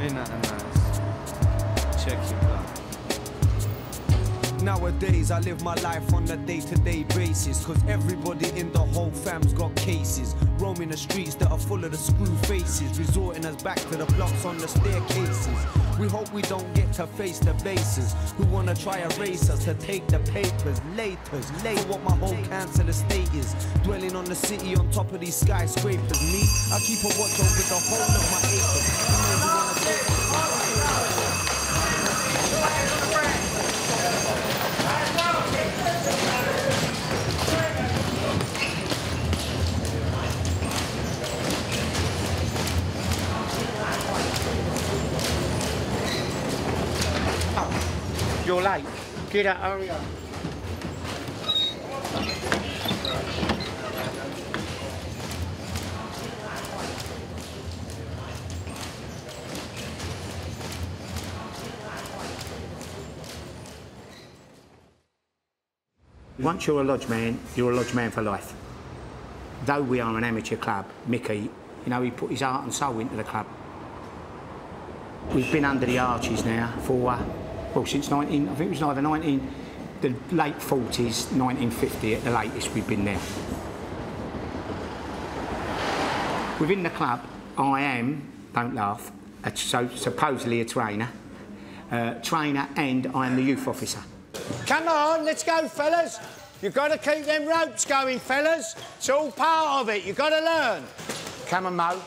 Ain't nothing nice. Check your blood. Nowadays, I live my life on a day to day basis. Cause everybody in the whole fam's got cases. Roaming the streets that are full of the screw faces. Resorting us back to the blocks on the staircases. We hope we don't get to face the bases. Who wanna try erase us to take the papers. Laters, late what my whole council estate is. Dwelling on the city on top of these skyscrapers. Me, I keep a watch over the whole of my acres. You're late. Get out, hurry up. Once you're a lodge man, you're a lodge man for life. Though we are an amateur club, Mickey, you know, he put his heart and soul into the club. We've been under the arches now for, uh, well, since 19, I think it was either 19, the late 40s, 1950 at the latest we've been there. Within the club, I am, don't laugh, a, so supposedly a trainer, uh, trainer and I am the youth officer. Come on, let's go, fellas. You've got to keep them ropes going, fellas. It's all part of it. You've got to learn. Come on, Mo.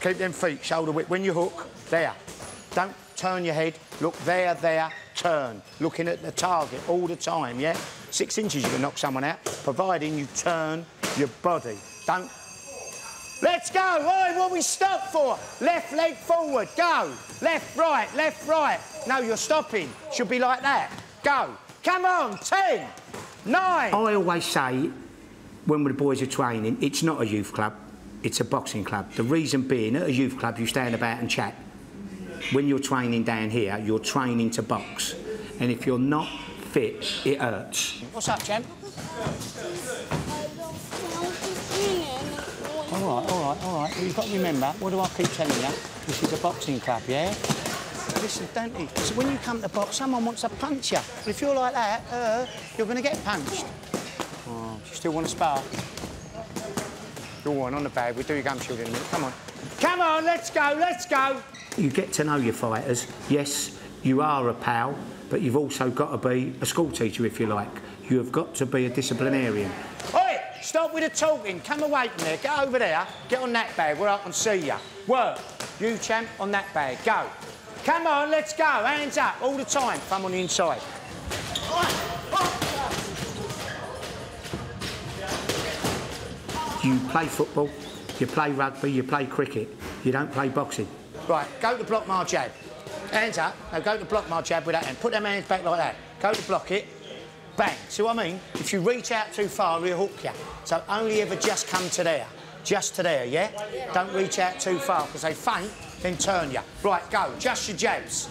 Keep them feet shoulder width. When you hook, there. Don't turn your head. Look there, there, turn. Looking at the target all the time, yeah? Six inches, you can knock someone out, providing you turn your body. Don't. Let's go. Oi, what we stop for? Left leg forward. Go. Left, right, left, right. No, you're stopping. Should be like that. Go. Come on. Ten. Nine. I always say, when the boys are training, it's not a youth club, it's a boxing club. The reason being, at a youth club, you stand about and chat. When you're training down here, you're training to box. And if you're not fit, it hurts. What's up, champ? All right, all right, all right. You've got to remember, what do I keep telling you? This is a boxing club, yeah? Listen, don't you? So when you come to box, someone wants to punch you. But if you're like that, uh, you're going to get punched. Oh, you still want to spar? Go on, on the bag. We'll do your gum shield in a minute. Come on. Come on, let's go, let's go. You get to know your fighters. Yes, you are a pal, but you've also got to be a school teacher, if you like. You have got to be a disciplinarian. Oi, stop with the talking. Come away from there. Get over there. Get on that bag where I can see you. Work. You, champ, on that bag. Go. Come on, let's go. Hands up all the time. Thumb on the inside. You play football, you play rugby, you play cricket. You don't play boxing. Right, go to block my jab. Hands up. Now go to block my jab with that hand. Put them hands back like that. Go to block it. Bang. See what I mean? If you reach out too far, he'll hook you. So only ever just come to there. Just to there, yeah? Don't reach out too far, because they faint, then turn you. Right, go. Just your jabs.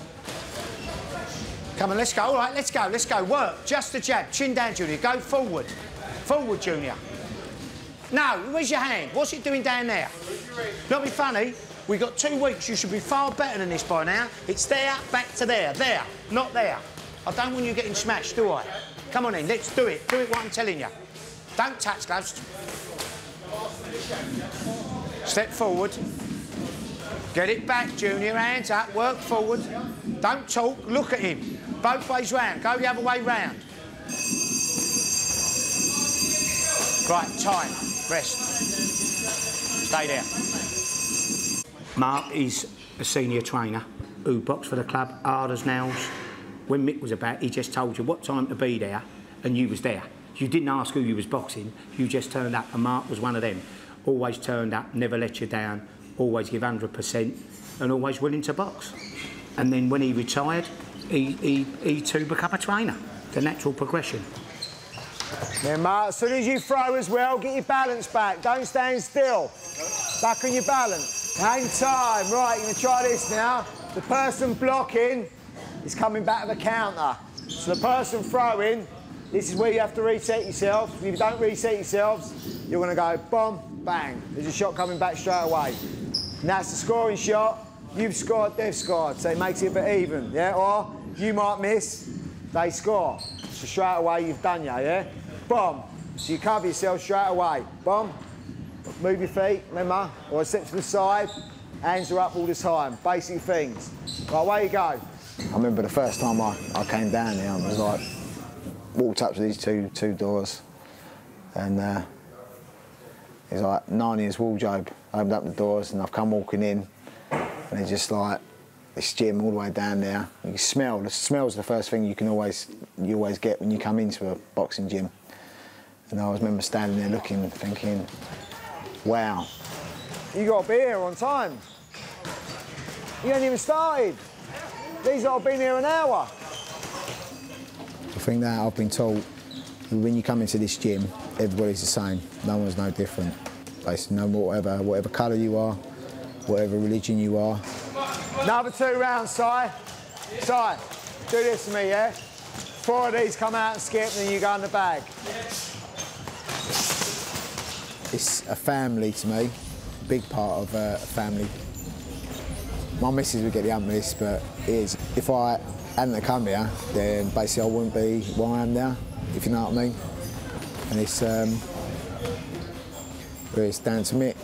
Come on, let's go. All right, let's go. Let's go. Work. Just the jab. Chin down, Junior. Go forward. Forward, Junior. No, where's your hand? What's it doing down there? Not be funny. We've got two weeks. You should be far better than this by now. It's there, back to there. There, not there. I don't want you getting smashed, do I? Come on in, let's do it. Do it what I'm telling you. Don't touch gloves. Step forward. Get it back, Junior. Hands up. Work forward. Don't talk. Look at him. Both ways round. Go the other way round. Right, time. Rest. Stay there. Mark is a senior trainer who boxed for the club, hard as nails. When Mick was about, he just told you what time to be there, and you was there. You didn't ask who you was boxing, you just turned up, and Mark was one of them. Always turned up, never let you down, always give 100%, and always willing to box. And then when he retired, he, he, he too became a trainer. The natural progression. Then, Mark, as soon as you throw as well, get your balance back. Don't stand still. Back on your balance. Hang time. Right, you're going to try this now. The person blocking is coming back to the counter. So the person throwing, this is where you have to reset yourself. If you don't reset yourselves, you're going to go bomb, bang. There's a shot coming back straight away. And that's the scoring shot. you've scored, they've scored, so it makes it a bit even, yeah? Or you might miss, they score. So straight away you've done ya, yeah? Bomb. So you cover yourself straight away. Bomb. Move your feet, remember? Or step to the side. Hands are up all the time. Basic things. Right, away you go. I remember the first time I, I came down here, I was like, walked up to these two two doors, and uh, it's like Narnia's wardrobe. I opened up the doors and I've come walking in, and it's just like this gym all the way down there. You smell. The smell's the first thing you can always you always get when you come into a boxing gym. And I remember standing there looking, thinking, wow. You got to be here on time. You ain't even started. These lot have been here an hour. I think that I've been told when you come into this gym, everybody's the same. No one's no different. Basically, no whatever whatever colour you are, whatever religion you are. Another two rounds, Si. Si, do this to me, yeah? Four of these come out and skip, and then you go in the bag. It's a family to me, big part of uh, a family. My missus would get the hump this, but it is. If I hadn't come here, then basically I wouldn't be where I am now, if you know what I mean. And it's, um, it's down to me.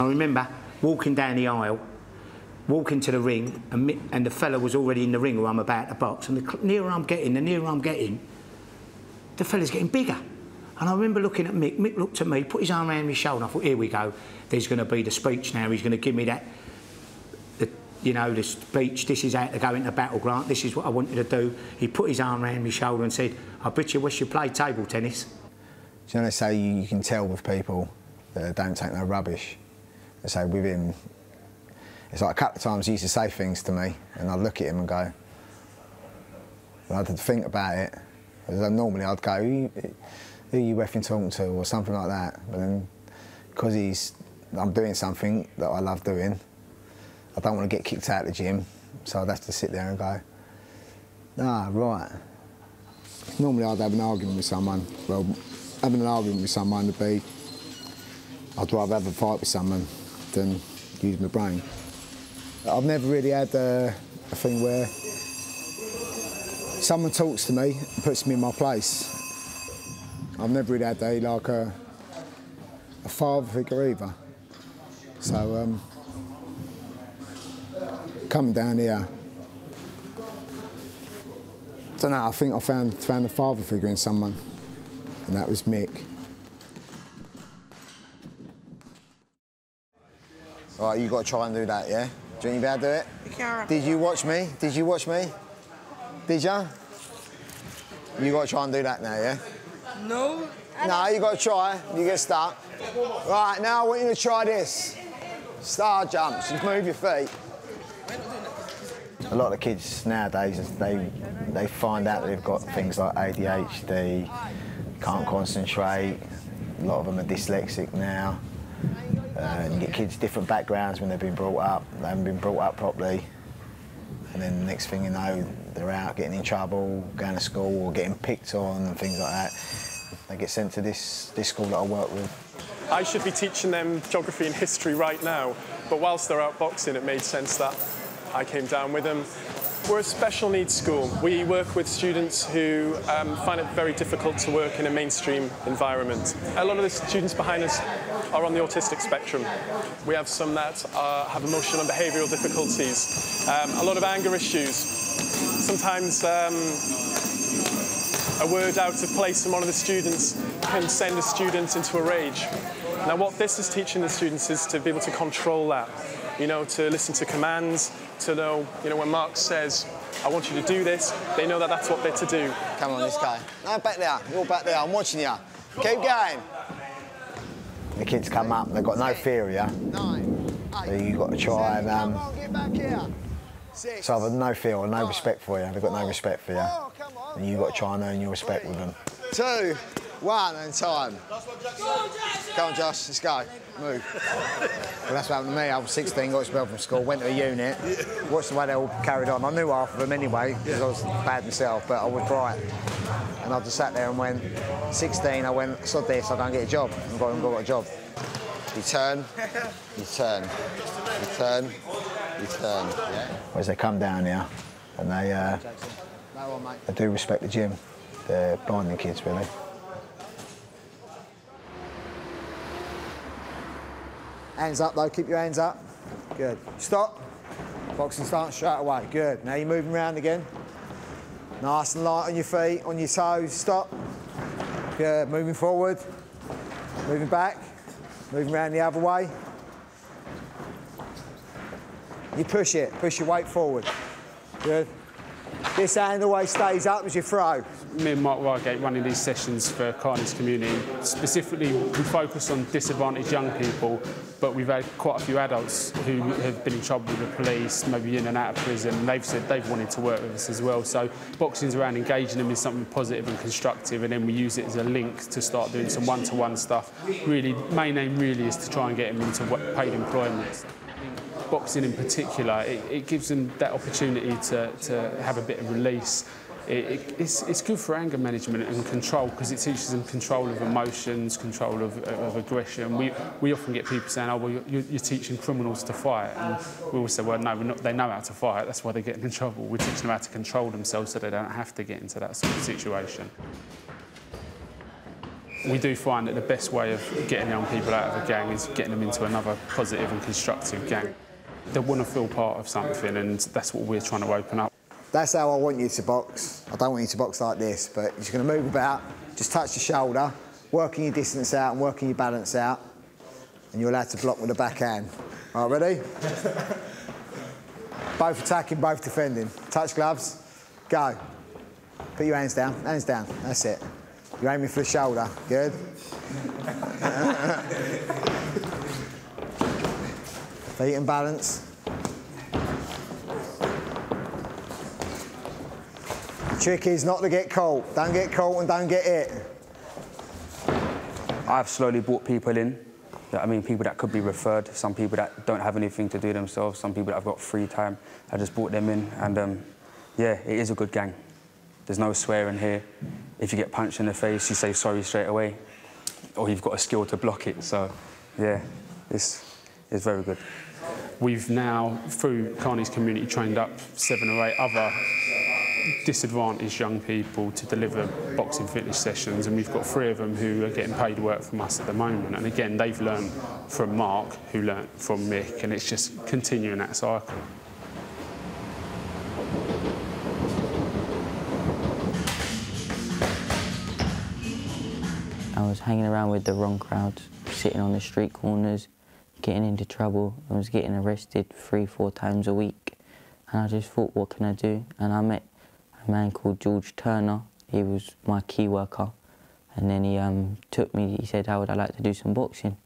I remember walking down the aisle, walking to the ring, and, and the fella was already in the ring where I'm about to box. And the nearer I'm getting, the nearer I'm getting, the fella's getting bigger. And I remember looking at Mick. Mick looked at me, put his arm around my shoulder. I thought, here we go. There's going to be the speech now. He's going to give me that, the, you know, the speech. This is how to go into battle, Grant. This is what I want you to do. He put his arm around my shoulder and said, I bet you wish you played table tennis. Do you know they say you, you can tell with people that don't take no rubbish? They say with him, it's like a couple of times he used to say things to me and I'd look at him and go, and I'd think about it. Normally I'd go, who, you- effing talking to or something like that. But then because he's, I'm doing something that I love doing, I don't want to get kicked out of the gym, so I'd have to sit there and go, ah, right. Normally I'd have an argument with someone. Well, having an argument with someone would be, I'd rather have a fight with someone than use my brain. I've never really had a, a thing where someone talks to me and puts me in my place. I've never really had a, like a, a father figure either. So um, coming down here, don't know. I think I found found a father figure in someone, and that was Mick. All right, you got to try and do that, yeah? Do you think you'll be able to do it? Did you watch me? Did you watch me? Did ya? You got to try and do that now, yeah? No. No, you got to try. You get stuck. Right, now I want you to try this. Star jumps. Just move your feet. A lot of the kids nowadays, they they find out they've got things like ADHD, can't concentrate. A lot of them are dyslexic now. Uh, you get kids different backgrounds when they've been brought up. They haven't been brought up properly. And then the next thing you know, they're out getting in trouble, going to school or getting picked on and things like that. They get sent to this, this school that I work with. I should be teaching them geography and history right now, but whilst they're out boxing, it made sense that I came down with them. We're a special needs school. We work with students who um, find it very difficult to work in a mainstream environment. A lot of the students behind us are on the autistic spectrum. We have some that uh, have emotional and behavioural difficulties, um, a lot of anger issues. Sometimes um, a word out of place from one of the students can send a student into a rage. Now, what this is teaching the students is to be able to control that, you know, to listen to commands, to know, you know, when Mark says, I want you to do this, they know that that's what they're to do. Come on, this guy. No, back there. You're back there. I'm watching you. Keep going. The kids come up. They've got no fear of you. Nine. So you've got to try and Come um, on, get back here. Six. so I've no fear or no respect for you. They've got no oh. respect for you. Oh, come on. And you've got to try and earn your respect with them. Two, one, and time. Come on, Josh, let's go. Move. Well, that's what happened to me. I was 16, got expelled from school, went to a unit, watched the way they all carried on. I knew half of them anyway, because I was bad myself, but I was bright. And I just sat there and went, 16, I went, sod this, I don't get a job. And got, and got a job. You turn, you turn, you turn, you turn. Yeah. Whereas they come down here and they, uh, they do respect the gym. They're blinding kids, really. Hands up, though. Keep your hands up. Good. Stop. Boxing stance straight away. Good. Now you're moving around again. Nice and light on your feet, on your toes. Stop. Good. Moving forward. Moving back. Moving around the other way. You push it. Push your weight forward. Good. This hand always stays up as you throw. Me and Mark Reigate running these sessions for Carney's Community. Specifically, we focus on disadvantaged young people, but we've had quite a few adults who have been in trouble with the police, maybe in and out of prison. They've said they've wanted to work with us as well. So boxing's around engaging them in something positive and constructive, and then we use it as a link to start doing some one-to-one stuff. Really, main aim really is to try and get them into paid employment boxing in particular, it, it gives them that opportunity to, to have a bit of release. It, it, it's, it's good for anger management and control because it teaches them control of emotions, control of, of aggression. We, we often get people saying, oh, well, you're, you're teaching criminals to fight. And we always say, well, no, not, they know how to fight. That's why they're getting in trouble. We're teaching them how to control themselves so they don't have to get into that sort of situation. We do find that the best way of getting young people out of a gang is getting them into another positive and constructive gang. They want to feel part of something, and that's what we're trying to open up. That's how I want you to box. I don't want you to box like this, but you're just going to move about, just touch the shoulder, working your distance out and working your balance out, and you're allowed to block with the backhand. All right, ready? both attacking, both defending. Touch gloves, go. Put your hands down, hands down, that's it. You're aiming for the shoulder, good. Feet and balance. Trick is not to get caught. Don't get caught and don't get hit. I've slowly brought people in. I mean, people that could be referred, some people that don't have anything to do themselves, some people that have got free time. I just brought them in, and um, yeah, it is a good gang. There's no swearing here. If you get punched in the face, you say sorry straight away, or you've got a skill to block it. So, yeah, it's, it's very good. We've now, through Carney's community, trained up seven or eight other disadvantaged young people to deliver boxing fitness sessions and we've got three of them who are getting paid work from us at the moment and again they've learned from Mark who learned from Mick and it's just continuing that cycle. I was hanging around with the wrong crowd, sitting on the street corners, getting into trouble. I was getting arrested three, four times a week. And I just thought, what can I do? And I met a man called George Turner. He was my key worker. And then he um, took me, he said, how would I like to do some boxing?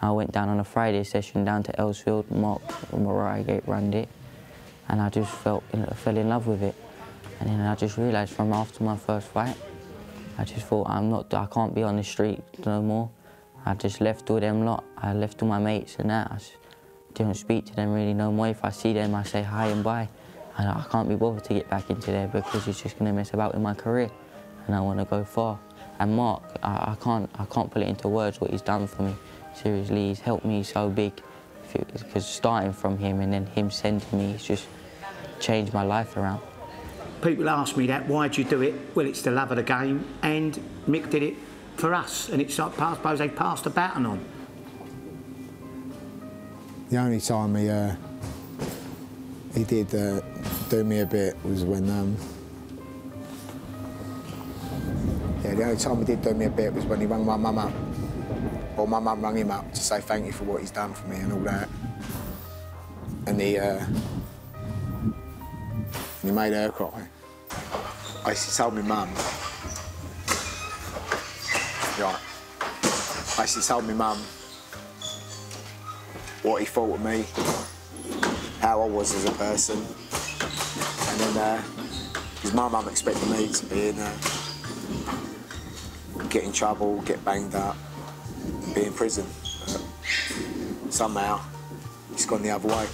I went down on a Friday session down to Earlsfield, Mark Gate ran it. And I just felt, you know, I fell in love with it. And then I just realised from after my first fight, I just thought, I'm not, I can't be on the street no more. I just left all them lot. I left all my mates and that. I didn't speak to them really no more. If I see them, I say hi and bye. And I can't be bothered to get back into there because it's just going to mess about with my career. And I want to go far. And Mark, I, I, can't, I can't put it into words what he's done for me. Seriously, he's helped me so big. Because starting from him and then him sending me, it's just changed my life around. People ask me that, why'd you do it? Well, it's the love of the game, and Mick did it for us, and it's like, I suppose they passed the baton on. The only time he, uh, he did uh, do me a bit was when, um, yeah, the only time he did do me a bit was when he rang my mum up, or my mum rang him up to say thank you for what he's done for me and all that. And he, uh, he made her cry. I used to tell my mum I used to tell my mum what he thought of me, how I was as a person, and then uh, my mum expected me to be in, uh, get in trouble, get banged up, be in prison. But somehow, it's gone the other way.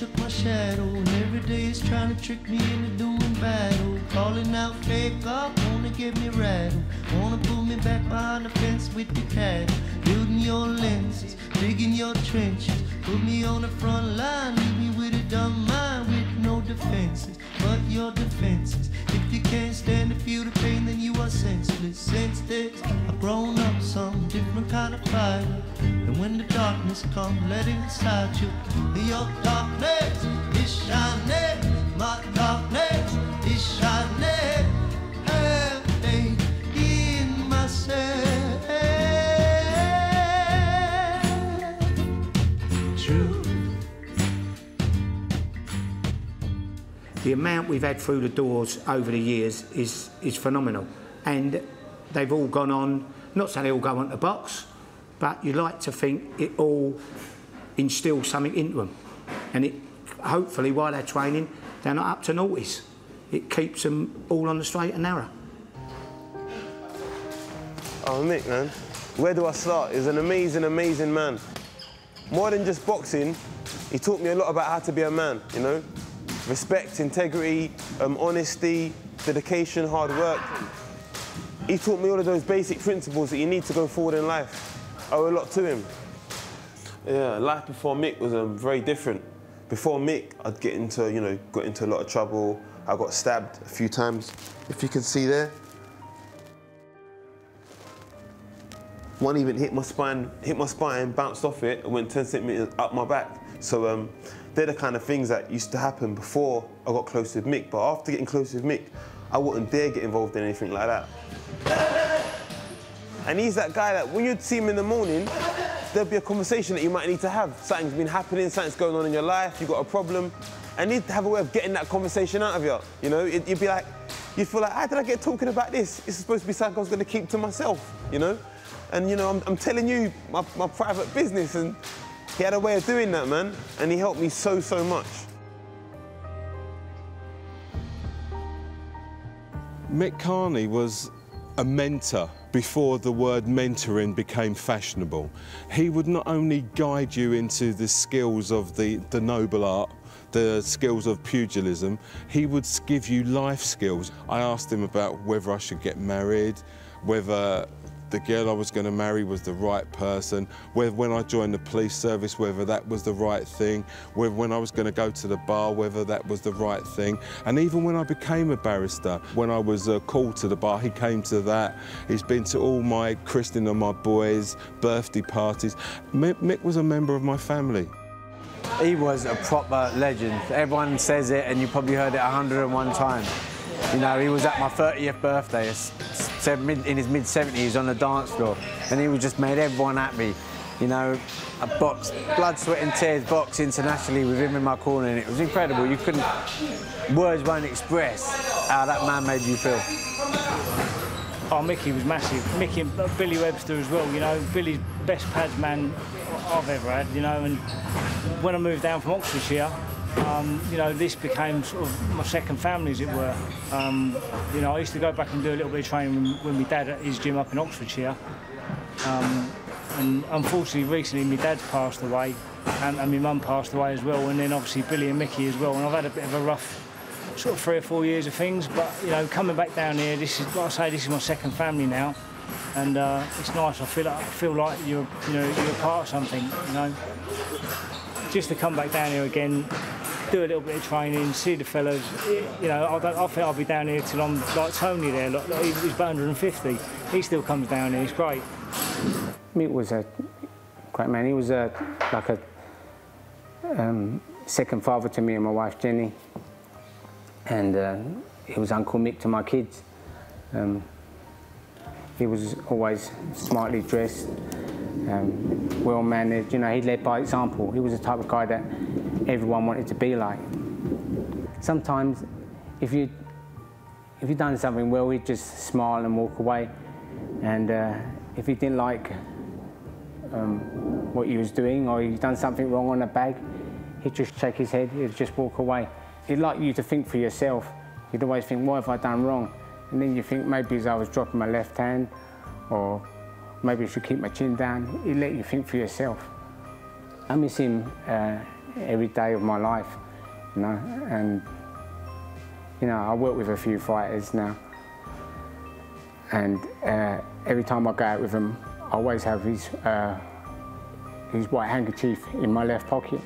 Worship my shadow. And every day is trying to trick me into doing battle. Calling out fake God, wanna get me rattled. Wanna pull me back behind the fence with the cattle. Building your lenses, digging your trenches. Put me on the front line, leave me with a dumb mind with no defenses. But your defenses. If you can't stand to feel the pain, then you are senseless. Since this, I've grown up some different kind of fighter. When the darkness comes, let it inside you. Your darkness is shining, my darkness is shining. The amount we've had through the doors over the years is, is phenomenal. And they've all gone on, not saying they all go on to box, but you like to think it all instills something into them. And it, hopefully, while they're training, they're not up to noughties. It keeps them all on the straight and narrow. Oh, Mick, man, where do I start? He's an amazing, amazing man. More than just boxing, he taught me a lot about how to be a man, you know? Respect, integrity, um, honesty, dedication, hard work. He taught me all of those basic principles that you need to go forward in life. Owe a lot to him. Yeah, life before Mick was um, very different. Before Mick, I'd get into, you know, got into a lot of trouble. I got stabbed a few times, if you can see there. One even hit my spine, hit my spine, bounced off it, and went 10 centimeters up my back. So um, they're the kind of things that used to happen before I got close with Mick. But after getting close with Mick, I wouldn't dare get involved in anything like that. And he's that guy that when you'd see him in the morning, there'll be a conversation that you might need to have. Something's been happening, something's going on in your life, you've got a problem. And he'd have a way of getting that conversation out of you. You know, it, you'd be like, you'd feel like, how did I get talking about this? It's supposed to be something I was going to keep to myself, you know? And, you know, I'm, I'm telling you my, my private business. And he had a way of doing that, man. And he helped me so, so much. Mick Carney was a mentor before the word mentoring became fashionable. He would not only guide you into the skills of the, the noble art, the skills of pugilism, he would give you life skills. I asked him about whether I should get married, whether the girl I was going to marry was the right person, whether when I joined the police service, whether that was the right thing, whether when I was going to go to the bar, whether that was the right thing. And even when I became a barrister, when I was uh, called to the bar, he came to that. He's been to all my christening of my boys, birthday parties. Mick, was a member of my family. He was a proper legend. Everyone says it, and you probably heard it 101 times. You know, he was at my 30th birthday, s- s- mid- in his mid 70s on the dance floor, and he was just made everyone happy. You know, I boxed, blood, sweat, and tears, boxed internationally with him in my corner, and it was incredible. You couldn't, words won't express how that man made you feel. Oh, Mickey was massive. Mickey and Billy Webster as well. You know, Billy's best pads man I've ever had. You know, and when I moved down from Oxfordshire, um, you know, this became sort of my second family, as it were. Um, you know, I used to go back and do a little bit of training when my dad at his gym up in Oxfordshire. Um, and unfortunately, recently my dad's passed away, and, and my mum passed away as well, and then obviously Billy and Mickey as well. And I've had a bit of a rough sort of three or four years of things, but you know, coming back down here, this is like I say, this is my second family now, and uh, it's nice. I feel like I feel like you're you know you're part of something, you know. Just to come back down here again, do a little bit of training, see the fellas. You know, I, don't, I think I'll be down here till I'm like Tony there. He's about 150. He still comes down here. It's great. Mick was a great man. He was a like a um, second father to me and my wife Jenny, and uh, he was Uncle Mick to my kids. Um, he was always smartly dressed, um, well mannered. You know, he led by example. He was the type of guy that everyone wanted to be like. Sometimes, if you if you've done something well, he'd just smile and walk away, and uh, if he didn't like um, what he was doing or he'd done something wrong on a bag, he'd just shake his head, he'd just walk away. He'd like you to think for yourself. You'd always think, what have I done wrong? And then you think maybe as I was dropping my left hand or maybe I should keep my chin down. He'd let you think for yourself. I miss him uh, every day of my life, you know. And you know, I work with a few fighters now, and uh, every time I go out with them, I always have his uh, his white handkerchief in my left pocket.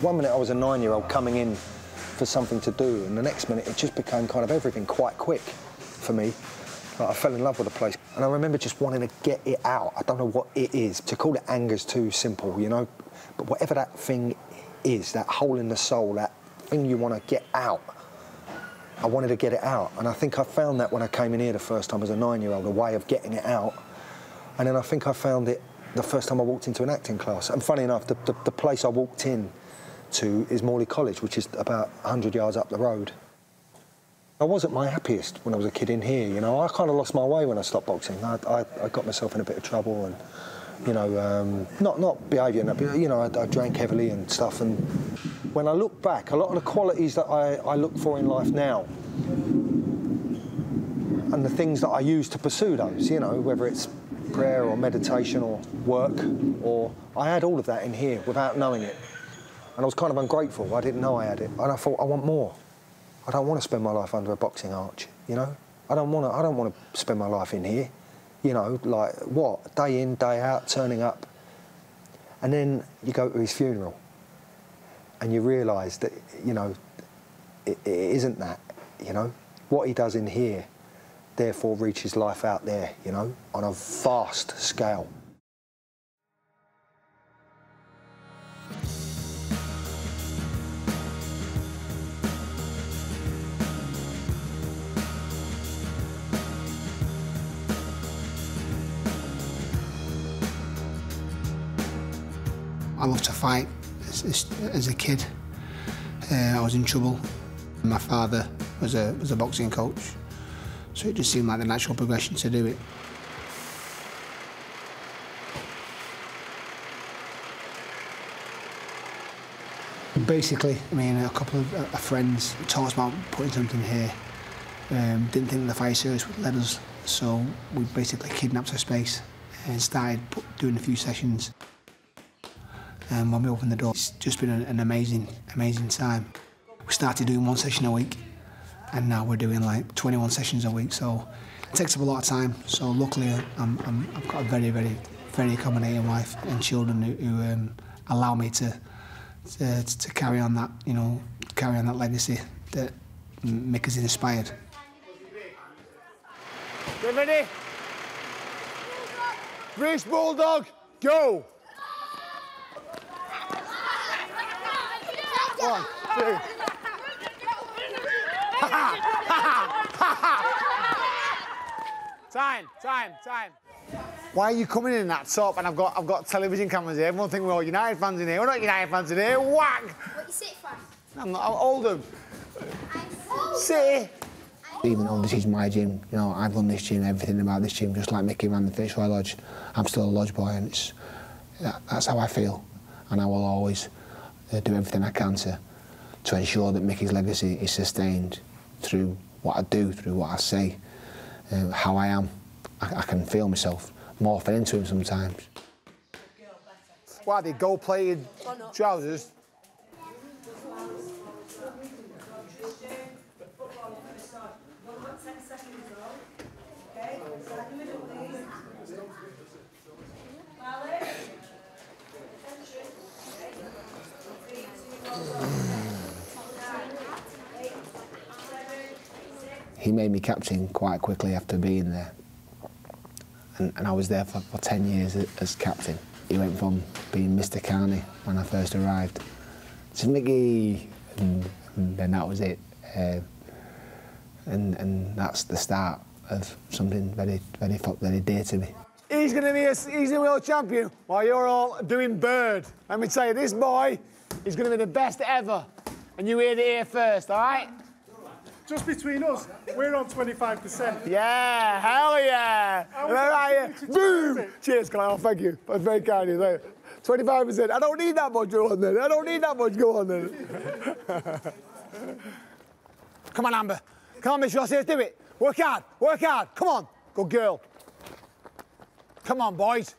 One minute I was a nine-year-old coming in for something to do, and the next minute it just became kind of everything quite quick for me. Like, I fell in love with the place, and I remember just wanting to get it out. I don't know what it is. To call it anger's too simple, you know. But whatever that thing is, that hole in the soul, that thing you want to get out, I wanted to get it out. And I think I found that when I came in here the first time as a nine-year-old, a way of getting it out. And then I think I found it the first time I walked into an acting class. And funny enough, the, the, the place I walked in to is Morley College, which is about 100 yards up the road. I wasn't my happiest when I was a kid in here, you know. I kind of lost my way when I stopped boxing. I, I, I got myself in a bit of trouble and, you know, um, not, not behaviour, but, you know, I, I drank heavily and stuff. And when I look back, a lot of the qualities that I, I look for in life now and the things that I use to pursue those, you know, whether it's prayer or meditation or work, or I had all of that in here without knowing it. And I was kind of ungrateful. I didn't know I had it. And I thought, I want more. I don't want to spend my life under a boxing arch, you know? I don't want to, I don't want to spend my life in here. You know, like what? Day in, day out, turning up. And then you go to his funeral and you realise that, you know, it, it isn't that, you know? What he does in here therefore reaches life out there, you know, on a vast scale. I loved to fight. As, as, as a kid, uh, I was in trouble. My father was a, was a boxing coach, so it just seemed like the natural progression to do it. Basically, I mean, a couple of uh, friends told us about putting something here. Um, didn't think the fire service would let us, so we basically kidnapped a space and started doing a few sessions. And when we opened the door, it's just been an, amazing, amazing time. We started doing one session a week, and now we're doing like 21 sessions a week. So it takes up a lot of time. So luckily, I'm, I'm, I've got a very, very, very accommodating wife and children who, who um, allow me to, to to carry on that, you know, carry on that legacy that Mick has inspired. Get ready. British Bulldog, go. One, two. time, time, time. Why are you coming in that top? And I've got I've got television cameras here. Everyone think we're all United fans in here. We're not United fans in here. Whack! What you sit for? I'm not. I'm Oldham. City. Even though this is my gym, you know, I've run this gym, everything about this gym, just like Mickey ran the Fitzroy Lodge. I'm still a lodge boy, and it's that, that's how I feel, and I will always uh, do everything I can to to ensure that Mickey's legacy is sustained through what I do, through what I say, uh, how I am. I, I can feel myself morphing into him sometimes. Why, are they? Gold-plated trousers. He made me captain quite quickly after being there. And, and I was there for, for 10 years as, captain. He went from being Mr. Carney when I first arrived to Mickey, and, and then that was it. Uh, and, and that's the start of something very, very, very dear to me. He's going to be a, he's a world champion while you're all doing bird. Let me tell you, this boy is going to be the best ever. And you hear it here first, all right? Just between us, we're on 25%. Yeah, hell yeah. And I- boom. Cheers, Kyle. Thank you. That's very kind of you. 25%. I don't need that much. Go on then. I don't need that much. Go on then. Come on, Amber. Come on, Miss. Let's do it. Work hard. Work hard. Come on. Good girl. Come on, boys.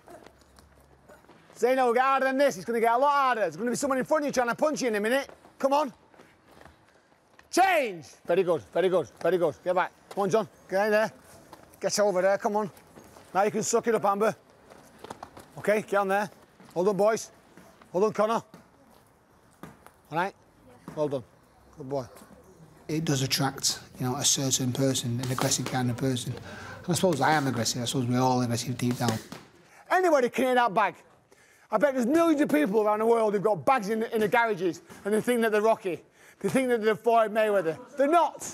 Zeno, get harder than this. It's going to get a lot harder. There's going to be someone in front of you trying to punch you in a minute. Come on. Change. Very good, very good, very good. Get back. Come on, John. Get in there. Get over there, come on. Now you can suck it up, Amber. Okay, get on there. Hold on, boys. Hold on, Connor. All right? Well done. Good boy. It does attract, you know, a certain person, an aggressive kind of person. And I suppose I am aggressive. I suppose we're all aggressive deep down. Anybody can hit that bag. I bet there's millions of people around the world who've got bags in the, in the garages and they think that they're Rocky. They think that they're Floyd Mayweather. They're not.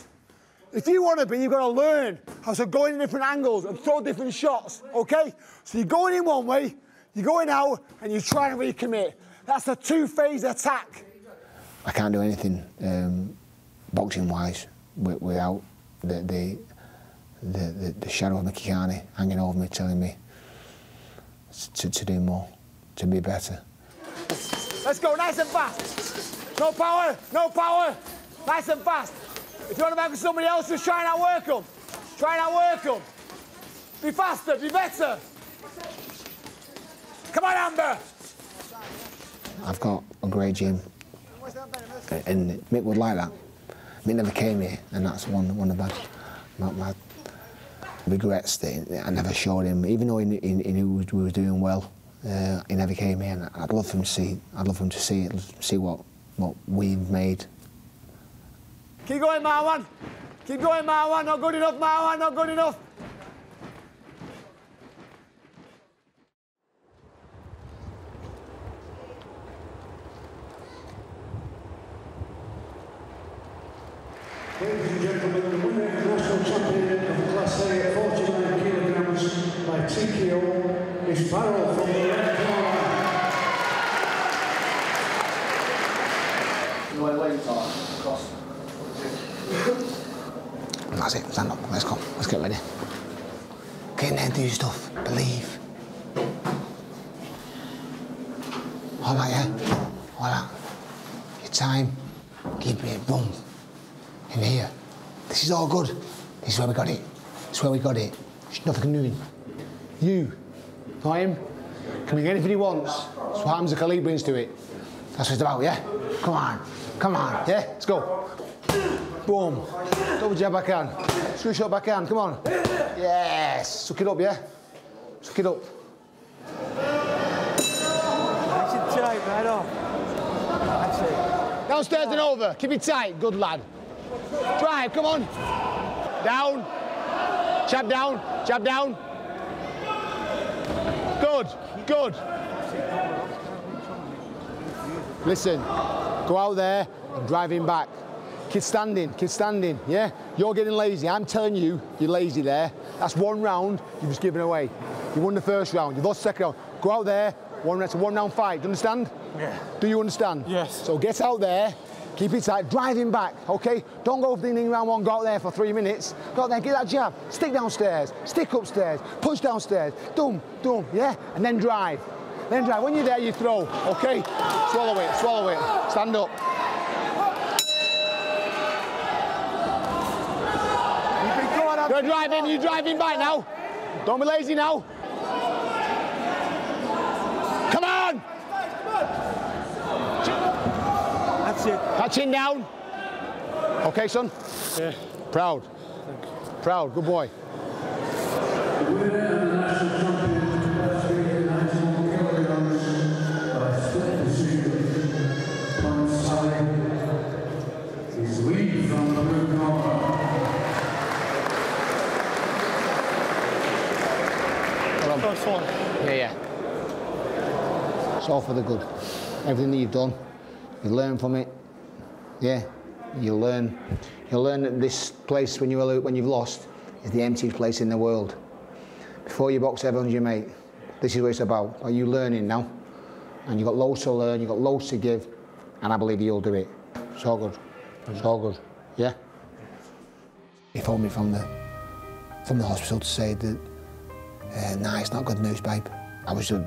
If you want to be, you've got to learn how to go in different angles and throw different shots, okay? So you're going in one way, you're going out, and you're trying to recommit. That's a two-phase attack. I can't do anything um, boxing-wise without the, the, the, the, the shadow of Mickey Carney hanging over me, telling me to, to do more, to be better. Let's go nice and fast. No power, no power. Nice and fast. If you want to back with somebody else, just try and outwork them. Try and outwork them. Be faster, be better. Come on, Amber. I've got a great gym, and Mick would like that. Mick never came here, and that's one one of my, my, my regrets that I never showed him. Even though he, he, he knew we were doing well, uh, he never came. And I'd love him to see. I'd love him to see see what what we've made. Keep going, Marwan. Keep going, Marwan. Not good enough, Marwan. Not good enough. Ladies and gentlemen, the winning national champion of Class A at 49 kilograms by TKO is Farrell from the red corner. And that's it. Stand up. Let's go. Let's get ready. Get in there and do your stuff. Believe. All right, yeah? All right. Your time. Keep it. Boom. In here. This is all good. This is where we got it. This is where we got it. There's nothing doing. You, not him, can bring anything he wants. That's what Hamza Khalid brings to it. That's what it's about, yeah? Come on. Come on. Yeah? Let's go. Boom. Double jab backhand. Screw shot backhand. Come on. Yes. Suck it up, yeah? Suck it up. That's it tight, right off. That's it. Downstairs and over. Keep it tight. Good lad. Drive. Come on. Down. Jab down. Jab down. Good. Good. Listen. Go out there and drive him back. Kid standing, kid standing, yeah? You're getting lazy. I'm telling you, you're lazy there. That's one round you've just given away. You won the first round, you've lost the second round. Go out there, one round, it's a one round fight. Do you understand? Yeah. Do you understand? Yes. So get out there, keep it tight, drive him back, okay? Don't go ding ding round one, go out there for three minutes. Go out there, get that jab, stick downstairs, stick upstairs, push downstairs, dum, dum, yeah? And then drive. Then drive. When you're there, you throw, okay? Swallow it, swallow it. Stand up. You're driving, you're driving back now. Don't be lazy now. Come on! That's. Chin down. Okay, son? Yeah. Proud. Proud, good boy. Is Lee from the blue corner. Yeah, yeah. It's all for the good. Everything that you've done, you learn from it. Yeah, you learn. You learn that this place when you when you've lost is the emptiest place in the world. Before you box everyone's your mate. This is what it's about. Are you learning now? And you've got loads to learn, you've got loads to give, and I believe you'll do it. It's all good. It's all good. Yeah? He phoned me from the from the hospital to say that, uh, nah, it's not good news, babe. I was uh,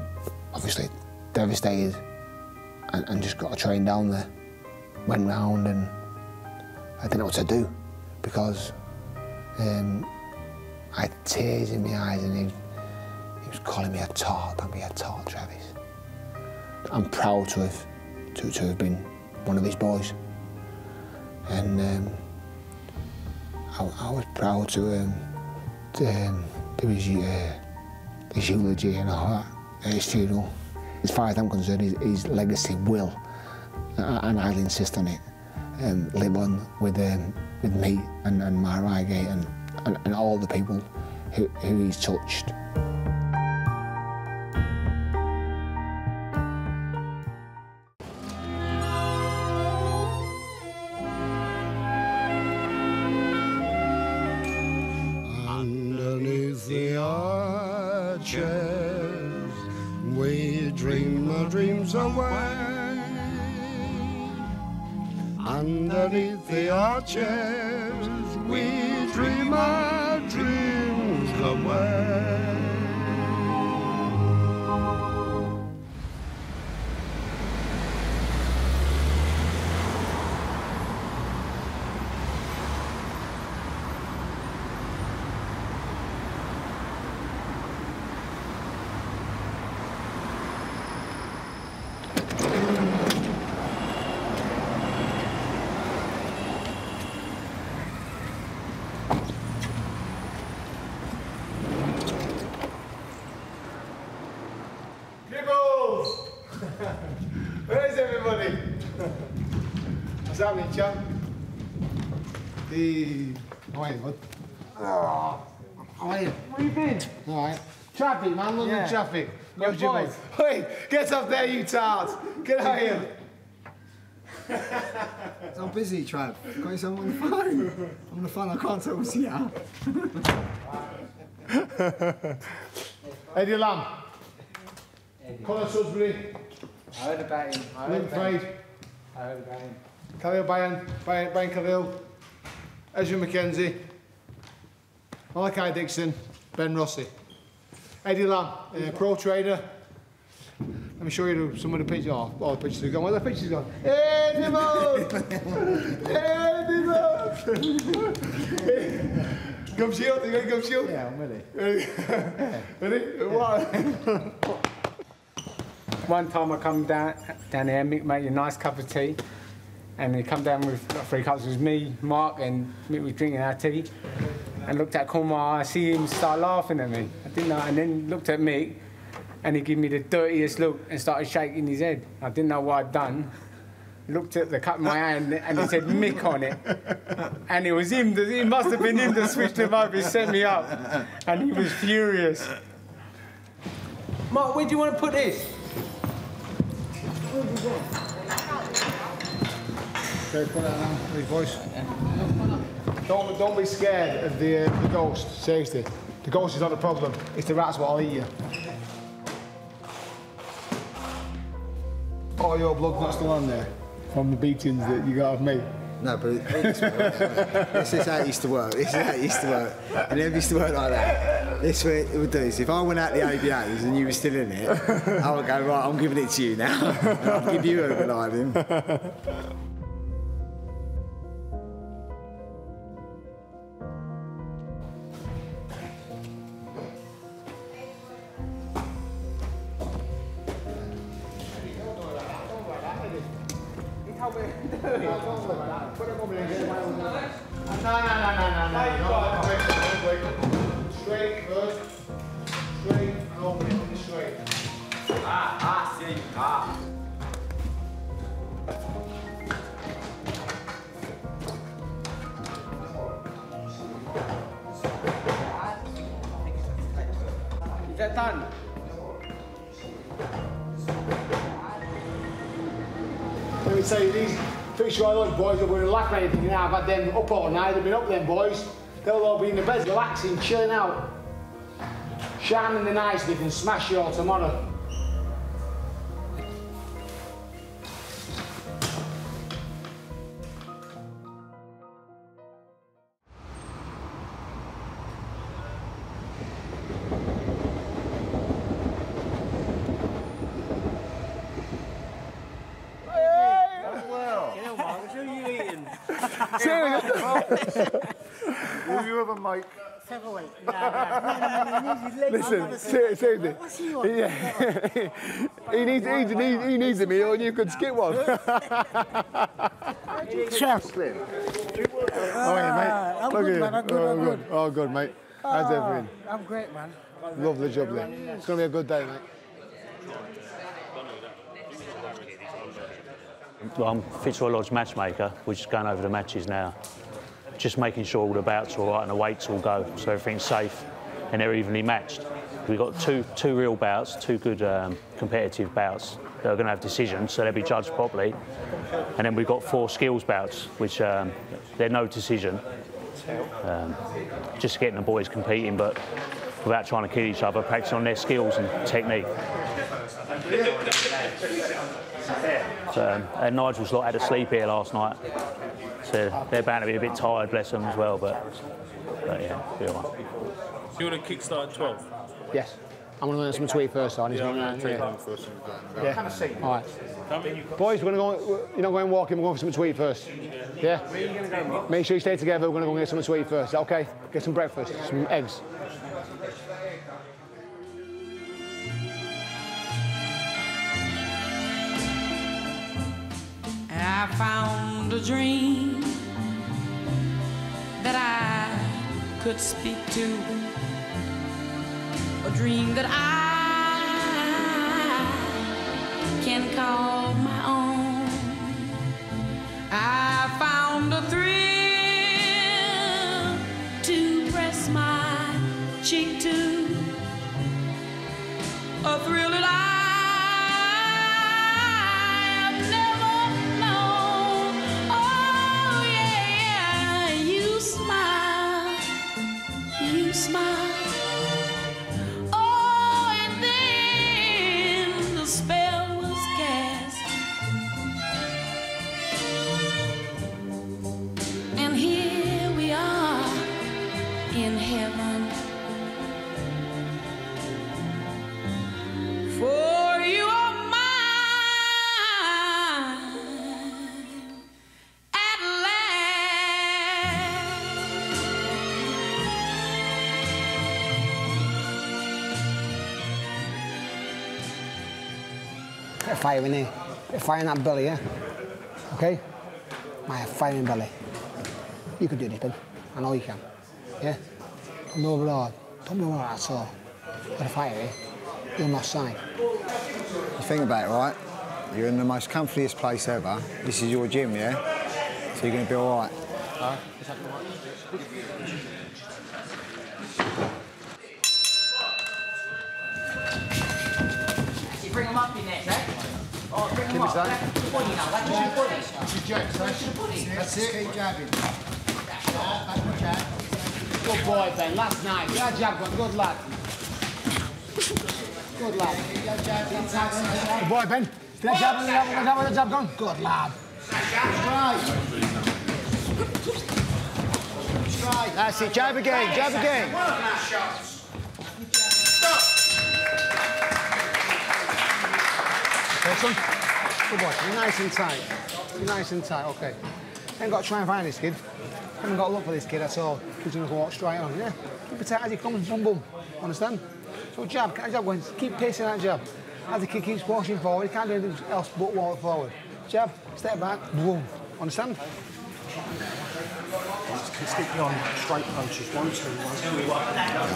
obviously devastated and, and just got a train down there. Went round and I didn't know what to do because um, I had tears in my eyes and he, he was calling me a tart. Don't be a tart, Travis. I'm proud to have to, to have been one of his boys, and um, I, I was proud to, um, to um, do his, uh, his eulogy and all that at his funeral. As far as I'm concerned, his, his legacy will, uh, and I'll insist on it, um, live on with um, with me and, and Mara Reigate and, and, and all the people who, who he's touched. What's happening, champ? The. Ah, how are you. Oh, how are you? Where you been? All right. Traffic, man. London Yeah. traffic. Your Loves boys. Wait, get up there, you tart. Get out here. So busy, Trav. Got yourself on the phone. I'm on the phone, I can't tell what's here. Eddie Lamb. Colin Sudbury. I heard about him. I heard Lynn about him. I heard about him. Khalil Bayan. Bayan, Bayan Khalil. Ezra McKenzie. Malachi Dixon. Ben Rossi. Eddie Lamb, uh, pro trader. Let me show you some of the pictures. Oh, all the pictures are gone. Where the pictures gone? Eddie Bob! Eddie Bob! Gum shield? You got a gum shield? Yeah, I'm ready. Ready? Ready? What? One time I come down down here, Mick made a nice cup of tea, and he come down with three cups. It was me, Mark, and Mick was drinking our tea, and looked at eye. I see him start laughing at me. I didn't know, and then looked at Mick, and he gave me the dirtiest look and started shaking his head. I didn't know what I'd done. Looked at the cup in my hand and it said Mick on it. And it was him, that- it must have been him that switched him up, he set me up. And he was furious. Mark, where do you want to put this? Okay, put that down, please, boys. Don't, don't be scared of the, uh, the ghost, seriously. The ghost is not the problem, it's the rats what'll eat you. Oh, your blood's not still on there? From the beatings that you got of me? No, but it, it's, this is how it used to work. This is how it used to work. And it used to work like that. This way it would do is if I went out the ABAs and you were still in it, I would go, right, I'm giving it to you now. I'll give you overnight him. Straight. Straight, open, straight. Ah, ah, see, ah. Is that done? Let me tell you, these picture all those boys that were at anything now, ah, I've had them up all night, they've been up them boys. They'll all be in the bed, relaxing, chilling out. Shining the nice, they can smash you all tomorrow. Seen ser- that. seriously. What's he on? Yeah. he needs, he, needs, he needs a meal and you could skip one. Chef. Oh, Ah, yeah, mate. I'm Look good, man. I'm good, oh, I'm good. good. Oh, good, mate. How's Ah, everything? I'm great, man. Lovely job, jubbly. It's going to be a good day, mate. Well, I'm Fitzroy Lodge matchmaker. We're just going over the matches now. Just making sure all the bouts are all right and the weights all go, so everything's safe and they're evenly matched. We've got two, two real bouts, two good um, competitive bouts that are going to have decisions, so they'll be judged properly. And then we've got four skills bouts, which um, they're no decision. Um, just getting the boys competing, but without trying to kill each other, practicing on their skills and technique. So, um, and Nigel's lot had a sleep here last night, so they're bound to be a bit tired, bless them as well. But, but yeah, be all right. You want to kickstart at 12? Yes. I'm going to learn some tweet first, so I need Yeah, to I'm learn going to that, take yeah. them first. Yeah. All right. Boys, we're going to go. You're not going walking. We're going for some tweet first. Yeah. Make sure you stay together. We're going to go and get some tweet first. Okay. Get some breakfast, some eggs. I found a dream that I could speak to. A dream that I can call my own. I found a thrill to press my cheek to. A thrill that I fire in there. Bit of fire in that belly, yeah? Okay? My have fire in belly. You can do this, Ben. I know you can. Yeah? Don't be overawed. Don't be overawed at all. Got a fire here. You're on my side. You think about it, right? You're in the most comfiest place ever. This is your gym, yeah? So you're going to be all right. You bring them up in there, Jack. Bring them Give me up. that. Back to the body now. Back to the body. That's your jab, Back body. That's it. Keep jabbing. Good boy, Ben. That's nice. Good job, good, good lad. Good lad. Good boy, Ben. Good job, good job, good job, good job, gone. Good lad. Right. That's it. Jab again. Jab again. First one. Good boy. Be nice and tight. Be nice and tight. Okay. Ain't got to try and find this kid. Haven't got to look for this kid at all. Kid's gonna walk straight on. Yeah. Keep it tight as he comes. Boom, boom. Understand? So jab. Get a jab going. Keep pacing that jab. As the kid keeps pushing forward, he can't do anything else but walk forward. Jab. Step back. Boom. Understand? Stick you on straight punches. One, two, one, two, one.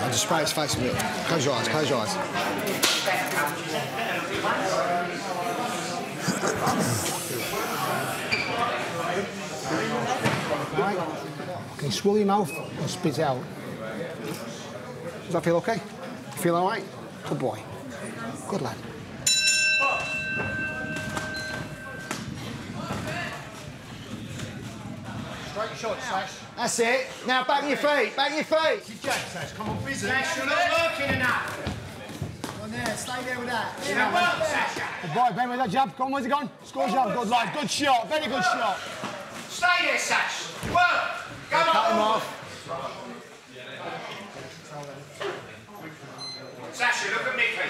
I'll just spray his face a bit. Close your eyes, close your eyes. Right. Okay, swallow your mouth or spit it out. Does that feel okay? Feel all right? Good boy. Good lad. Straight shot, Sash. That's it. Now back your feet. Back your feet. Jack, Sash, come on, busy. Sash, you're not working enough. On there, stay there with that. You know? Good boy, Ben, with that jab. Come on, where's it gone? Score jab. Good lad. Good shot. Very good shot. Stay there, Sash. Work. Go on. Cut him off. Sasha, look at Mickey.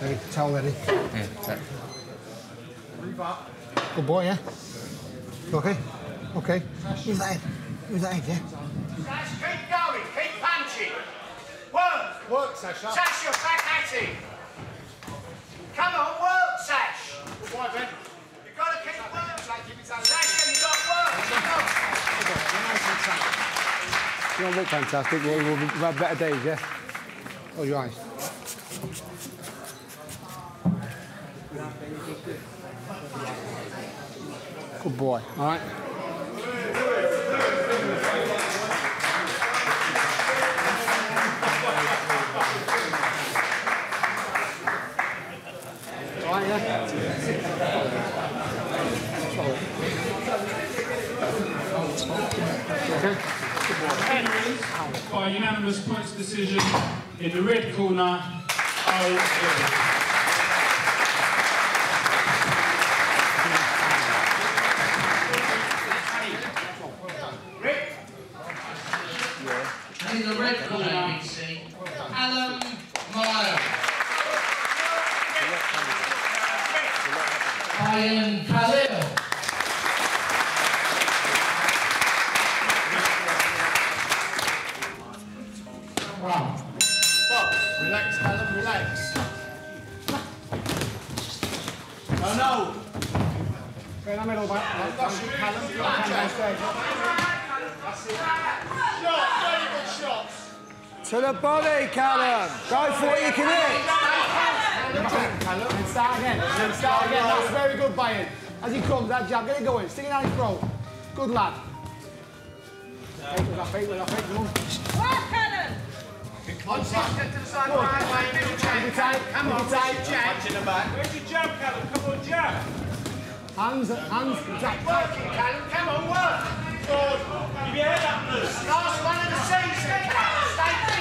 Ready? Towel ready. Yeah, Move up. Good boy, yeah? Okay? Okay. Move that head. Move that head, yeah? Sash, keep going, keep punching. Work. Work, Sasha. Sash, you're back at him. Come on, work, Sash. Good boy, Ben. You've got to keep working. Sash, you've got work. You don't look fantastic, but we've we've better days, yeah? Close your eyes. Good boy, all right? By unanimous points decision in the red corner. Go for what you can hit. Callum. And start again. And start again. That's very good, Bayern. As he comes, that jab, get it going. Stick it down his throat. Good lad. Fake with that fake, with that fake. Come on. On top, get to the side, right way, middle jab. Keep it Come on, it tight. jab. Punch in the back. Where's your jab, Callum? Come on, jab. Hands, hands, tight, Work it, Callum. Come on, work. Good. Keep your head up, loose. Last one of the season, Callum. Stay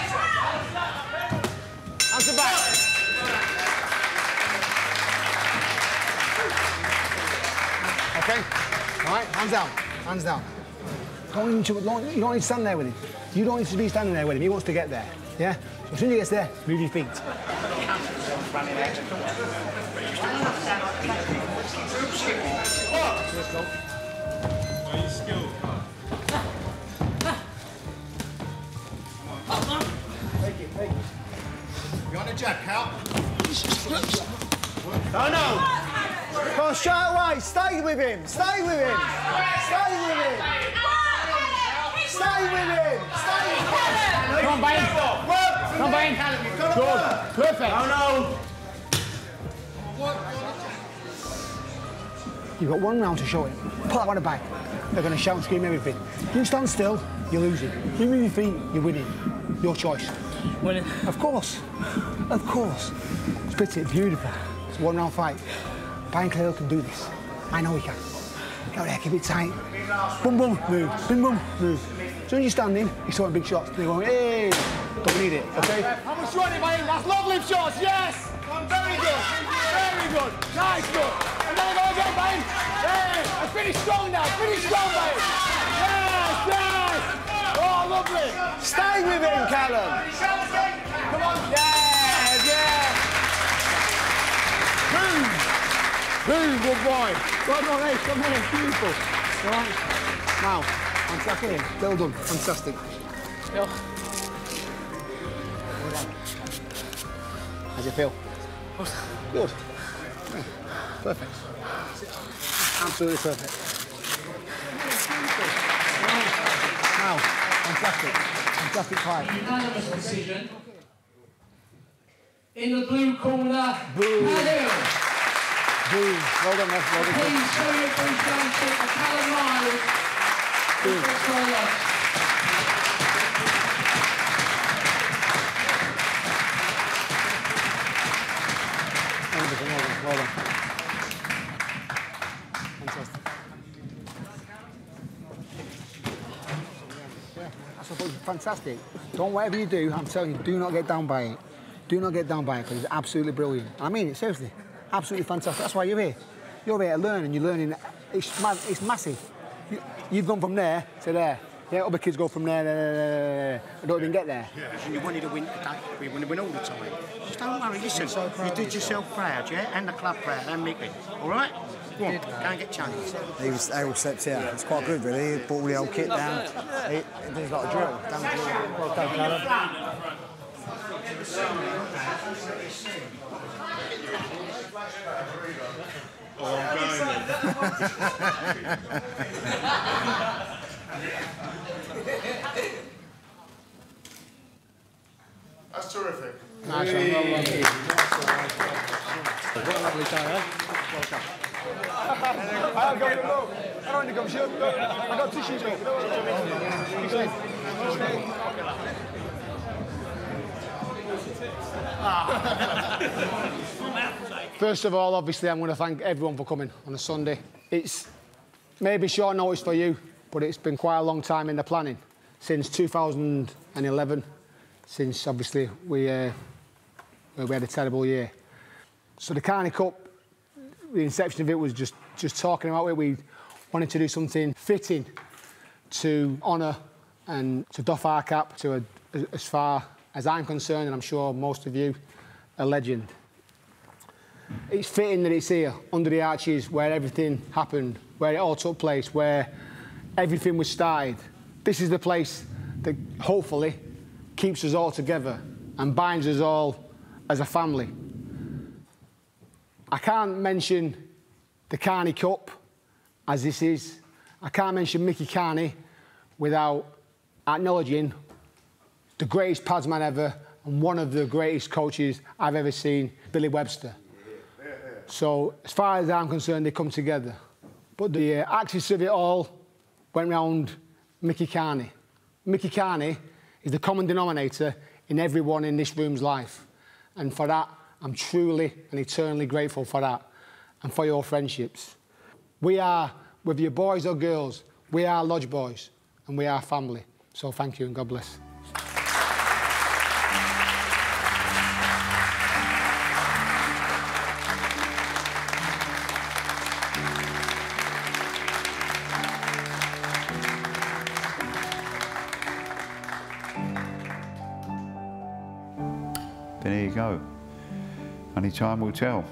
busy. Hands back. Okay? All right, hands down, hands down. Don't need to, don't, you don't need to stand there with him. You don't need to be standing there with him. He wants to get there. Yeah? So as soon as he gets there, move your feet. Let's go. Are you skilled? Take it, take it. You on the jab, Cal? No, no. Come on, straight away. Stay with him. Stay with him. Stay with him. Stay with him. Stay with him. Come on, Bayern. Come on, Bayern. Callum, you've got to Good. Perfect. No, no. You've got one round to show him. Put that one back. They're going to shout and scream everything. You stand still, you're losing. You move your feet, you're winning. Your choice. Winning. Of course. Of course. Split it beautiful. It's a one round fight. Brian Cleo can do this. I know he can. Go there, keep it tight. Boom, boom, move. Boom, boom, move. As soon as you're standing, you're throwing big shots. They're going, hey, don't need it, okay? How much running, Bayern? That's long lift shots, yes! Very good, very good, nice good. And then go again, Bayern. Yeah, and finish strong now, finish strong, Bayern. Lovely. Stay with him, Callum. Come on, yeah, yeah. Boom! Boom, good boy. Well done, hey, come here, beautiful. All right. Now, fantastic. Well done, fantastic. Yeah. How's it feel? Good. Perfect. Absolutely perfect. Now, fantastic. Fantastic fight. Unanimous decision. In the blue corner. Khalil. Boom. Well done. Well done. Please show your appreciation to Callum Miles. Lodge. Well done, fantastic. Don't whatever you do, I'm telling you, do not get down by it. Do not get down by it because it's absolutely brilliant. I mean it, seriously. Absolutely fantastic. That's why you're here. You're here to learn and you're learning. It's, it's massive. You, you've gone from there to there. Yeah, other kids go from there, there, there, there. They don't even get there. And you wanted to win. Uh, we want to win all the time. Just don't worry, listen. you did yourself proud, yeah? And the club proud, and Mickey. All right? Go on, go and get changed. He was, they all slept here. It's quite good, really. He brought all the old kit down. He, he did like a drill. Done a drill. Well done, Callum. That's terrific. Nice one, well done. What a lovely day, eh? Well done. I don't need to come shoot. I got tissues, First of all, obviously, I'm going to thank everyone for coming on a Sunday. It's maybe short notice for you, but it's been quite a long time in the planning since 2011, since obviously we, uh, we had a terrible year. So the Carney Cup, the inception of it was just, just talking about it. We wanted to do something fitting to honour and to doff our cap to, a, as far as I'm concerned, and I'm sure most of you, a legend. It's fitting that it's here, under the arches, where everything happened, where it all took place, where everything was started. This is the place that hopefully keeps us all together and binds us all as a family. I can't mention the Carney Cup as this is. I can't mention Mickey Carney without acknowledging the greatest padsman ever and one of the greatest coaches I've ever seen, Billy Webster. So, as far as I'm concerned, they come together. But the uh, axis of it all went round Mickey Carney. Mickey Carney is the common denominator in everyone in this room's life. And for that, I'm truly and eternally grateful for that and for your friendships. We are, whether you're boys or girls, we are Lodge Boys and we are family. So thank you and God bless. Only time will tell.